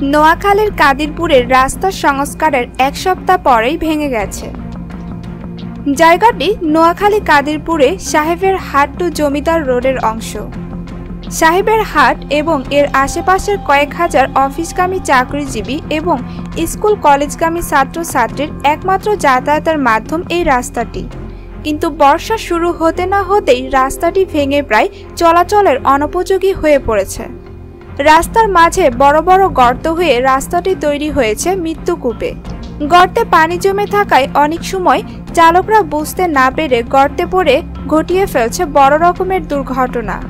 নোয়াখালীর কাদিরপুরের রাস্তার সংস্কারের এক সপ্তাহ পরেই ভেঙে গেছে। জায়গাটি নোয়াখালী কাদিরপুরে সাহেবের হাট টু জমিদার রোডের অংশ। সাহেবের হাট এবং এর আশেপাশের কয়েক হাজার অফিসগামী চাকরিজীবী এবং স্কুল কলেজগামী ছাত্রছাত্রীর একমাত্র যাতায়াতের মাধ্যম এই রাস্তাটি। কিন্তু বর্ষা শুরু হতে না হতেই রাস্তাটি ভেঙে প্রায় চলাচলের অনুপযোগী হয়ে পড়েছে। রাস্তার মাঝে বড় বড় গর্ত হয়ে রাস্তাটি তৈরি হয়েছে মৃত্যুকূপে গর্তে পানি জমে থাকায় অনেক সময় চালকরা বুঝতে না পেরে গর্তে পড়ে ঘটিয়ে ফেলছে বড় রকমের দুর্ঘটনা।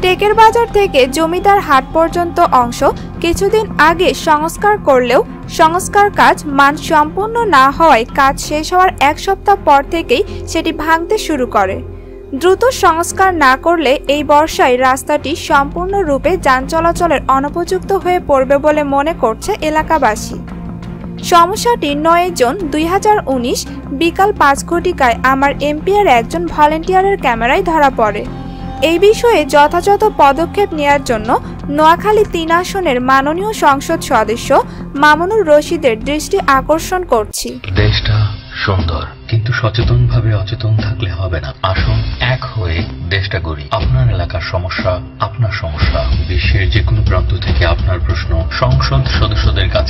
টেকের বাজার থেকে জমিদার হাট পর্যন্ত অংশ কিছুদিন আগে সংস্কার করলেও সংস্কার কাজ মান সম্পূর্ণ না হওয়ায় কাজ শেষ হওয়ার এক সপ্তাহ পর থেকেই সেটি ভাঙতে শুরু করে। দ্রুত সংস্কার না করলে এই বর্ষায় রাস্তাটি সম্পূর্ণরূপে যান চলাচলের অনুপযুক্ত হয়ে পড়বে বলে মনে করছে এলাকাবাসী। সমস্যাটি নয় জুন দুই হাজার উনিশ বিকাল পাঁচ ঘটিকায় আমার এমপিআর একজন ভলেন্টিয়ারের ক্যামেরায় ধরা পড়ে। এই বিষয়ে যথাযথ পদক্ষেপ নেওয়ার জন্য নোয়াখালী তিন আসনের মাননীয় সংসদ সদস্য মামুনুর রশিদের দৃষ্টি আকর্ষণ করছি। দেশটা সুন্দর। কিন্তু সচেতন ভাবে অচেতন থাকলে হবে না। আসুন এক হয়ে দেশটা গড়ি। আপনার এলাকার সমস্যা, আপনার সমস্যা, বিশ্বের যে কোনো প্রান্ত থেকে আপনার প্রশ্ন সংসদ সদস্যদের কাছে